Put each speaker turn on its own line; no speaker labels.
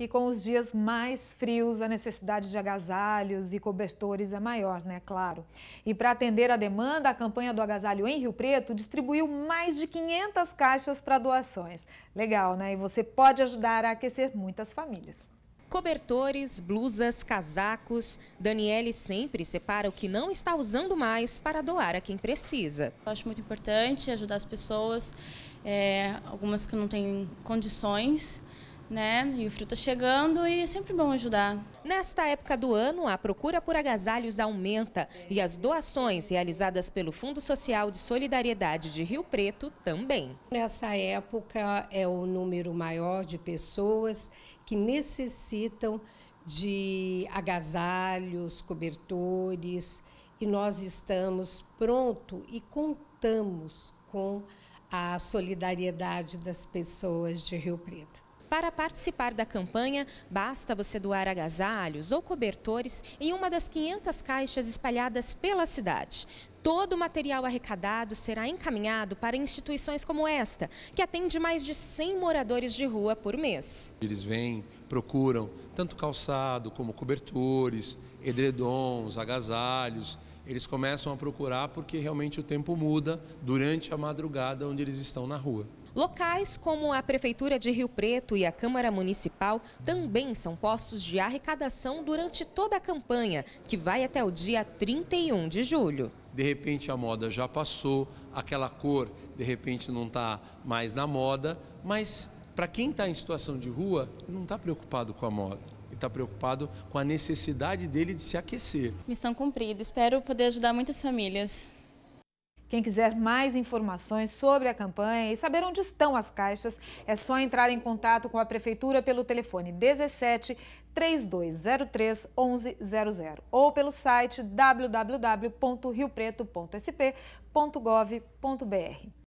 E com os dias mais frios, a necessidade de agasalhos e cobertores é maior, né? Claro. E para atender a demanda, a campanha do agasalho em Rio Preto distribuiu mais de 500 caixas para doações. Legal, né? E você pode ajudar a aquecer muitas famílias.
Cobertores, blusas, casacos. Daniele sempre separa o que não está usando mais para doar a quem precisa.
Eu acho muito importante ajudar as pessoas, é, algumas que não têm condições né? E o frio está chegando e é sempre bom ajudar.
Nesta época do ano, a procura por agasalhos aumenta e as doações realizadas pelo Fundo Social de Solidariedade de Rio Preto também.
Nessa época é o número maior de pessoas que necessitam de agasalhos, cobertores e nós estamos pronto e contamos com a solidariedade das pessoas de Rio Preto.
Para participar da campanha, basta você doar agasalhos ou cobertores em uma das 500 caixas espalhadas pela cidade. Todo o material arrecadado será encaminhado para instituições como esta, que atende mais de 100 moradores de rua por mês.
Eles vêm, procuram tanto calçado como cobertores, edredons, agasalhos. Eles começam a procurar porque realmente o tempo muda durante a madrugada onde eles estão na rua.
Locais como a Prefeitura de Rio Preto e a Câmara Municipal também são postos de arrecadação durante toda a campanha, que vai até o dia 31 de julho.
De repente a moda já passou, aquela cor de repente não está mais na moda, mas para quem está em situação de rua, não está preocupado com a moda está preocupado com a necessidade dele de se aquecer.
Missão cumprida. Espero poder ajudar muitas famílias.
Quem quiser mais informações sobre a campanha e saber onde estão as caixas, é só entrar em contato com a Prefeitura pelo telefone 17 3203 1100 ou pelo site www.riopreto.sp.gov.br.